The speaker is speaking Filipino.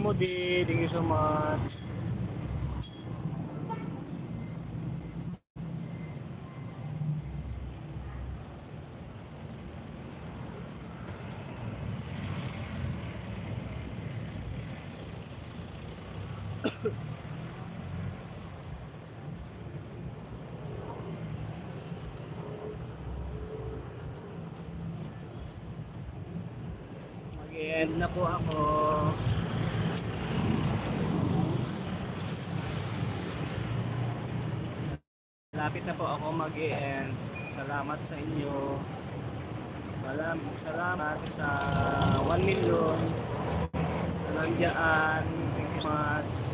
Moody, thank you so much. Mag-end na po ako. Lapit na po ako mag-end. Salamat sa inyo. Salamat, salamat sa 1 million. na Nandiyan. Thank you so much.